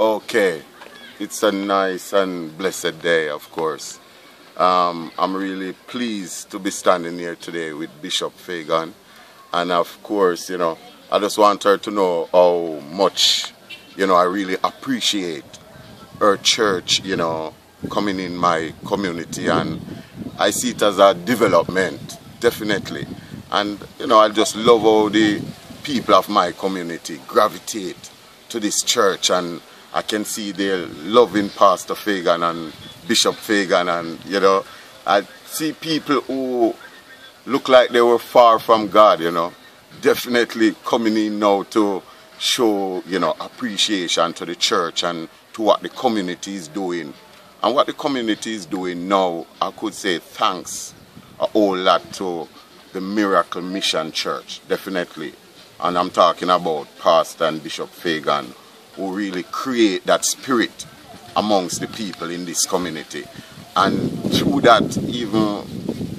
Okay, it's a nice and blessed day, of course. Um, I'm really pleased to be standing here today with Bishop Fagan. And of course, you know, I just want her to know how much, you know, I really appreciate her church, you know, coming in my community. And I see it as a development, definitely. And, you know, I just love how the people of my community gravitate to this church and I can see they're loving Pastor Fagan and Bishop Fagan and you know I see people who look like they were far from God you know definitely coming in now to show you know appreciation to the church and to what the community is doing. And what the community is doing now I could say thanks a whole lot to the Miracle Mission Church definitely. And I'm talking about Pastor and Bishop Fagan who really create that spirit amongst the people in this community. And through that even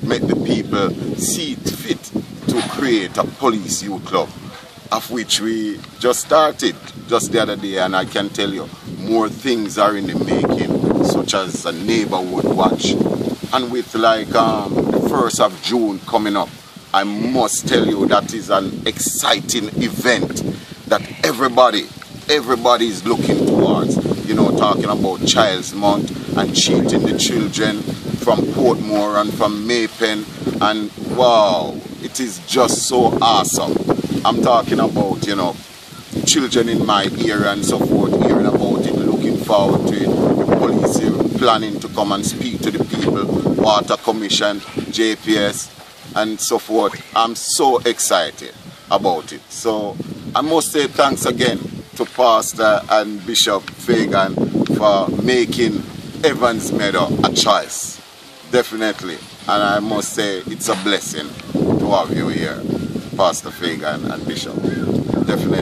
make the people see it fit to create a police youth club of which we just started just the other day and I can tell you more things are in the making such as a neighborhood watch and with like um, the 1st of June coming up I must tell you that is an exciting event that everybody everybody is looking towards. You know, talking about Child's Month and cheating the children from Portmore and from Maypen. And wow, it is just so awesome. I'm talking about, you know, children in my area and so forth, hearing about it, looking forward to it. The police planning to come and speak to the people, Water Commission, JPS, and so forth. I'm so excited about it. So I must say thanks again to Pastor and Bishop Fagan for making Evans Meadow a choice. Definitely. And I must say it's a blessing to have you here, Pastor Fagan and Bishop. Definitely.